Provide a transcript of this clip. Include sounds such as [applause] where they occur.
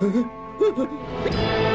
嗯 [laughs] 嗯